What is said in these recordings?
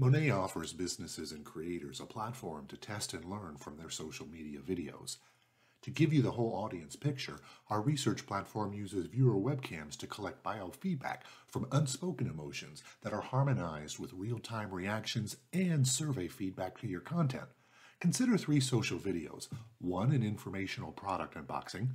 Monet offers businesses and creators a platform to test and learn from their social media videos. To give you the whole audience picture, our research platform uses viewer webcams to collect biofeedback from unspoken emotions that are harmonized with real time reactions and survey feedback to your content. Consider three social videos one, an informational product unboxing,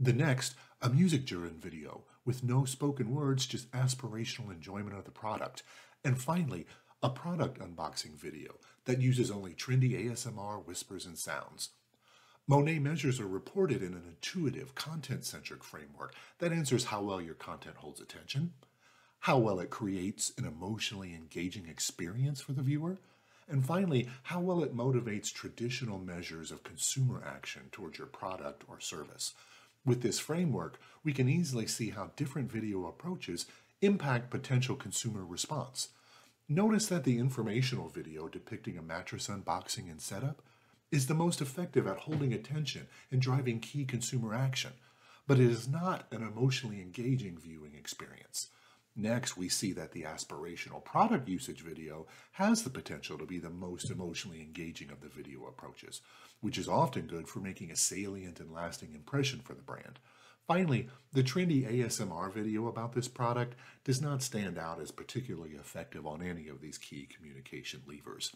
the next, a music journey video with no spoken words, just aspirational enjoyment of the product, and finally, a product unboxing video that uses only trendy ASMR whispers and sounds. Monet measures are reported in an intuitive, content centric framework that answers how well your content holds attention, how well it creates an emotionally engaging experience for the viewer, and finally, how well it motivates traditional measures of consumer action towards your product or service. With this framework, we can easily see how different video approaches impact potential consumer response. Notice that the informational video depicting a mattress unboxing and setup is the most effective at holding attention and driving key consumer action, but it is not an emotionally engaging viewing experience. Next, we see that the aspirational product usage video has the potential to be the most emotionally engaging of the video approaches, which is often good for making a salient and lasting impression for the brand. Finally, the trendy ASMR video about this product does not stand out as particularly effective on any of these key communication levers.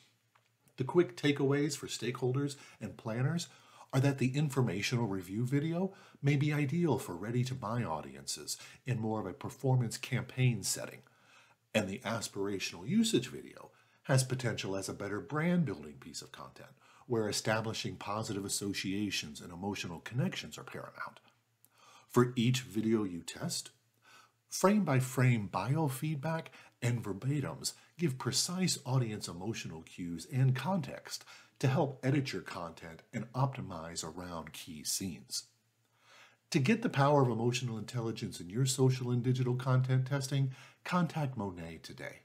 The quick takeaways for stakeholders and planners are that the informational review video may be ideal for ready to buy audiences in more of a performance campaign setting, and the aspirational usage video has potential as a better brand building piece of content where establishing positive associations and emotional connections are paramount. For each video you test, frame by frame biofeedback and verbatims give precise audience emotional cues and context to help edit your content and optimize around key scenes. To get the power of emotional intelligence in your social and digital content testing, contact Monet today.